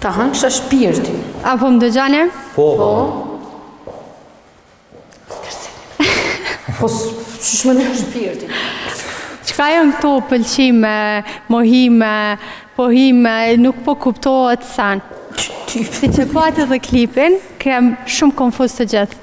Ta hëngsha shpirtin. A po më dëgjane? Po, po. Po, që shme në shpirtin? Çka janë këto pëlqime, mohime, pohime, nuk po kuptohet sen. Që typë? Siç e patë dhe klipin, kem shumë konfuz të gjithë.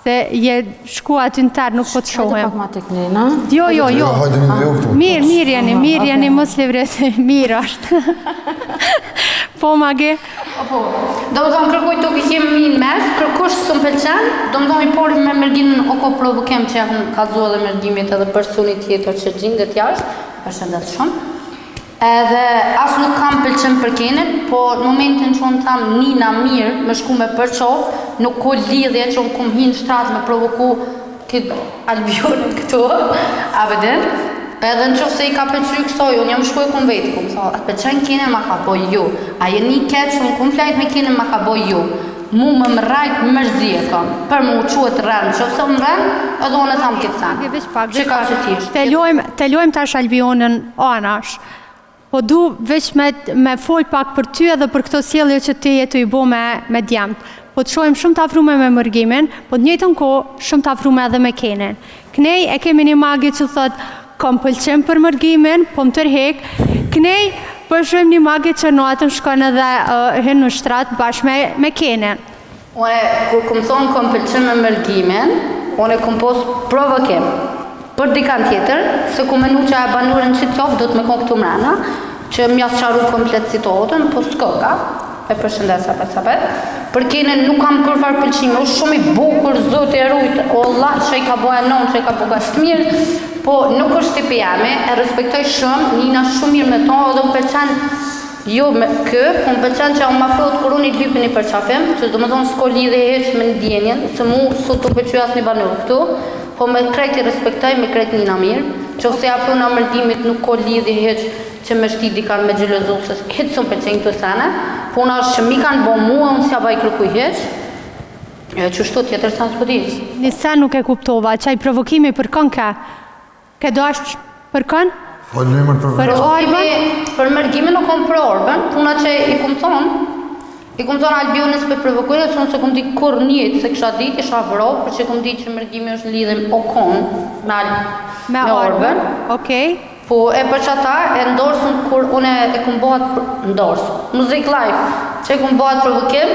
Se je shku aty në terr, nuk po të shohem. Hajde pak ma te Keni, na? Jo, jo, jo. Hajde një jo këtu. Mirë, mirë jeni, mirë jeni, mos lëvrisni, mirë është. Po, Magi? Po, do më thonë kërkujt s'i kum hi në mes, kërkush s'më pëlqen, do më thonë i pari me Mërgimin u ko provokim që e ka zua dhe Mërgimit edhe personit tjetër që gjindet jashtë, përshëndet shumë. Edhe as nuk kam pëlqim për Kenin, po në momentin që unë tham nihna mirë me shku me përqafë, nuk ko lidhje që unë kum hi në shtrat me provoku kit Albionën këtu, a e din. Edhe në qoftë se i ka pëlqy kësaj, unë jam shku e kum vetë, kum tha, a t'pëlqen Keni m'ka bo jo, a t'vjen keq që unë kum flejt me Kenin m'ka bo jo, mu më mrajt mërzi e kam, për mu quhet rren, në qoftë se unë rren, edhe unë e tham kit sen, që ka që t'i. Ta lojmë, ta lojmë tash Albionën. anash. Po du veç me, me fol pak për ty edhe për këto sjellje që ti je tu i bo me, me djemt. Po të shohim shumë të afrume me Mërgimin, po të njëjtën kohë shumë të afrume edhe me Kenin. Knej e kemi një Magi që thot, kom pëlqim për Mërgimin, po më tërhek. Knej po e shohim një Magi që natën shkon edhe uh, hin në shtrat bashkë me, me Kenin. Unë kur kum thonë kom pëlqim për Mërgimin, unë kum pas provokim. Për dikan tjetër, se kum menu qaj banori në qoftë, do t'më kon këtu mrena, që m'ja sqaru komplet situatën, po s'koka, e përshëndet sapet, sapet, për Kenin nuk kam kurrfar pëlqime, u shumë i bukur, Zoti e rujtë, vallah, që i ka bo ajo nonë, që i ka bo aq mirë, po nuk është tipi jem, e respektoj shumë, nihna shumë mirë me ta, edhe më pëlqen, Jo me kë, po më pëlqen që më afrohet kur unë i lypi një përqafim, që do më thonë s'ko lidhje hiç me ndjenja, se mu s'u m'pëlqen asnjë banor këtu, po me krejt i respektoj, me krejt nihna mirë, qoftë se j'afrona Mërgimit nuk ko lidhje hiç që me shti dikan me xhelozu se hiç s'më pëlqejnë këto sene, puna është që m'i kanë bo mu e unë s'ja baj kërkujt hiç, e qeshtu tjetër sen s'po di. Një sen nuk e kuptova, qaj provokimi për kon ke? Ke dashtë për kënë? Faleminderit për vëmendjen. Për Arben, për Mërgimin u kon, për Arben, puna që i kum thon, i kum thon Albionës për provokim, se unë se kum ditë kurrë në jetë, se kisha ditë isha vro, por që kum ditë që Mërgimi është në lidhje me u kon, me Ar, me Arben. Okej. Po e për qata e ndërsa kur unë e kum bo atë ndorsë. Muzik live, që kum bo atë provokim,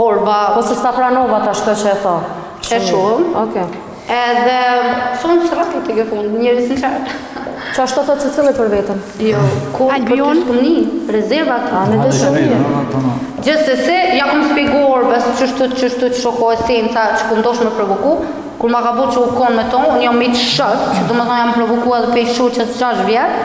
Orba. Po se s'ta pranova tash këtë që e tho. E shumë. Oke. Edhe, shumë së rrëtë të kjo fund, një rësë në qarë. Që ashtë të thotë që cilë për vetën? Jo, ku për të shkumë një, rezerva të në të shumë një. Gjithë se se, ja këmë spigu orbës, që shtu të që shtu të shoko e sinë, sa që këmë doshë me provoku, kur ma ka bu që u konë me tonë, unë jam me të shëtë, që të më thonë jam provoku edhe pe i shurë që së gjash vjetë,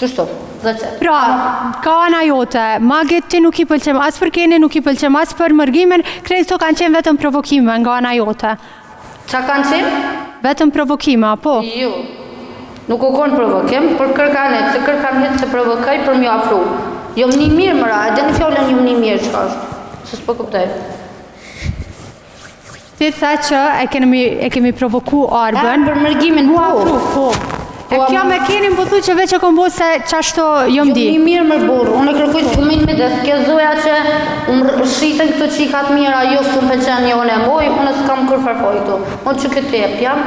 Qështu, dhe që? Pra, nga ana jote, Magit ti nuk i pëlqem, as për keni nuk i pëlqem, as për Mërgimin, krejt këto kanë qenë vetëm provokime nga ana jote. Qa kanë qenë? Vetëm provokime, apo? Jo, nuk u konë provokim, për kërkanë, se kërkanë s'e provokoj për m'ju afru. Jo më një mirë, mëra, edhe në fjallën jo më një mirë që është, se s'po kuptoj. Ti tha që e kemi e kemi provoku Arbën. Për mërgimin mua po. afru, po. E po, kjo me keni më pëthu po që veç e kombo se qashto jom jo, di. Jo, mi mirë më burë, unë e kërkuj të kumin me dhe kjo zoja që unë shqitën këtë qikat mirë, a jo së më pëqen jo në moj, unë e s'kam kërë farfoj të. Unë që këtë e pjam,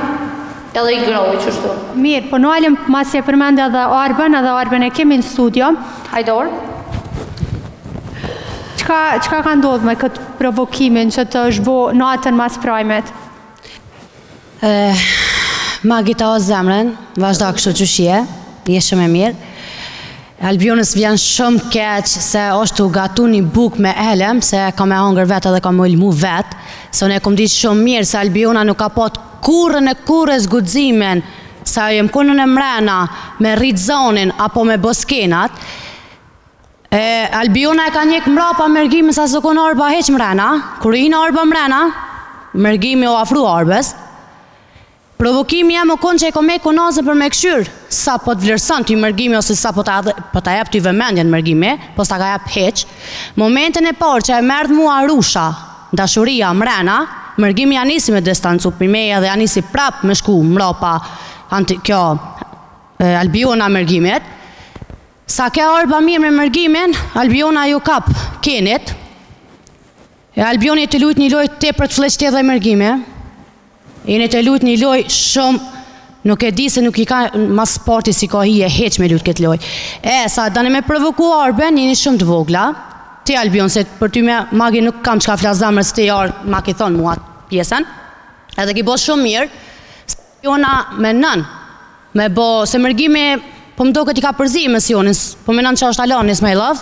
edhe i groj që shtu. Mirë, po në alim mas e përmende edhe Arbën, edhe Arbën e kemi në studio. Hajdor. Qka, qka ka ndodhë me këtë provokimin që të është bo natën mas prajmet? Eh, Magita o zemër, vazhdo kështu qysh je, je shumë e mirë. Albionës vjen shumë keq se është u gatu një bukë me helm, se ka me hangër vetë dhe ka m'u helmu vetë, se unë e kom ditë shumë mirë, se Albiona nuk ka pat kurrën e kurrës guximin, sa jem konë ne mrena me rritë zonin apo me bo skena, E Albiona e ka njek mrapa Mërgimin sa s'u konë Arba hiç mrena, kur hini Arba mrena, Mërgimi u afru Arbës, provokimi e më konë që e komë e konazë për me këshyrë, sa po të vlerëson ty Mërgimi ose sa po ta jep, po ta jep ty vëmendjen Mërgimi, po s'ta ka jep hiç, momentin e parë që e merdhë mua rusha, dashuria mrena, Mërgimi ja nisi m'u distancu prej meje edhe ja nisi prapë me shku mrapa, kjo Albiona Mërgimit, Sa ke Arba mirë me Mërgimin, Albiona ju kap, Kenit, e Albionë, jeni tu lujt një lojë tepër të flliqtë edhe Mërgimi, jeni tu lujt një lojë shumë, nuk e di se nuk i kam as fort s'i ka hije hiç me lujt këtë lojë. E, sa doni me provoku Arbën, jeni shumë të vogla, ti Albion, se për ty me Magi nuk kam qka flas zemër, se ti, ar, ma ki thonë mua pjesën, edhe ki bo shumë mirë, Jona menon me bo se Mërgimi po më doket i ka përzi me Sionin, po menon që është Aloni s'ma i lodh?